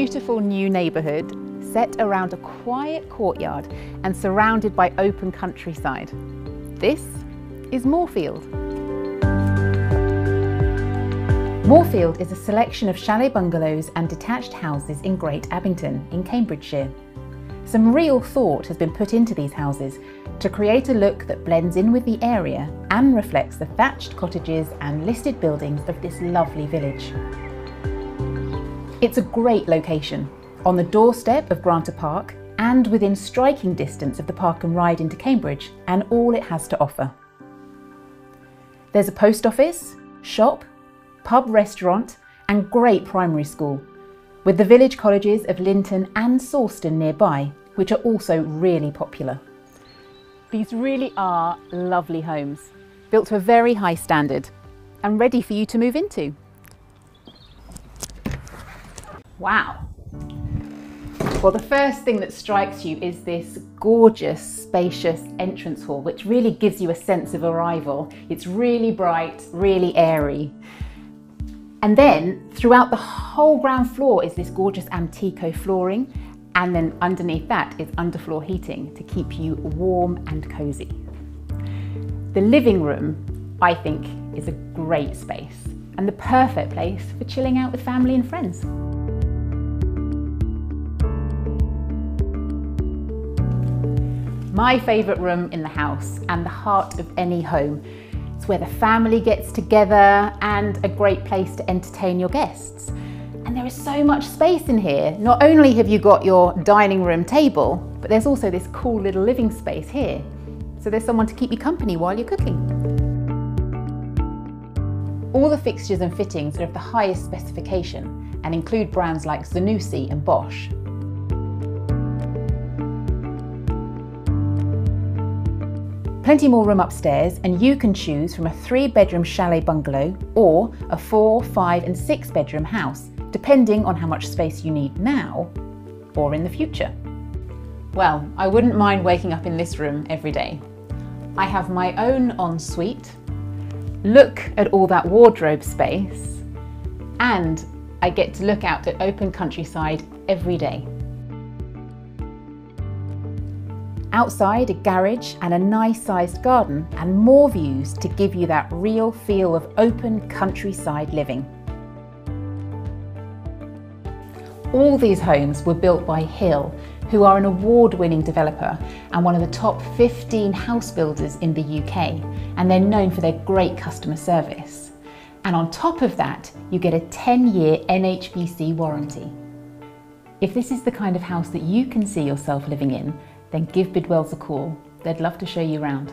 beautiful new neighbourhood set around a quiet courtyard and surrounded by open countryside. This is Moorefield. Moorefield is a selection of chalet bungalows and detached houses in Great Abington in Cambridgeshire. Some real thought has been put into these houses to create a look that blends in with the area and reflects the thatched cottages and listed buildings of this lovely village. It's a great location, on the doorstep of Granta Park and within striking distance of the park and ride into Cambridge and all it has to offer. There's a post office, shop, pub restaurant and great primary school, with the village colleges of Linton and Sawston nearby, which are also really popular. These really are lovely homes, built to a very high standard and ready for you to move into. Wow. Well, the first thing that strikes you is this gorgeous, spacious entrance hall, which really gives you a sense of arrival. It's really bright, really airy. And then throughout the whole ground floor is this gorgeous Amtico flooring. And then underneath that is underfloor heating to keep you warm and cozy. The living room, I think, is a great space and the perfect place for chilling out with family and friends. My favourite room in the house and the heart of any home it's where the family gets together and a great place to entertain your guests. And there is so much space in here. Not only have you got your dining room table, but there's also this cool little living space here. So there's someone to keep you company while you're cooking. All the fixtures and fittings are of the highest specification and include brands like Zanussi and Bosch. Plenty more room upstairs and you can choose from a three bedroom chalet bungalow or a four, five and six bedroom house, depending on how much space you need now or in the future. Well, I wouldn't mind waking up in this room every day. I have my own ensuite, look at all that wardrobe space, and I get to look out at open countryside every day. Outside, a garage and a nice sized garden, and more views to give you that real feel of open countryside living. All these homes were built by Hill, who are an award winning developer and one of the top 15 house builders in the UK, and they're known for their great customer service. And on top of that, you get a 10 year NHBC warranty. If this is the kind of house that you can see yourself living in, then give Bidwells a call. They'd love to show you around.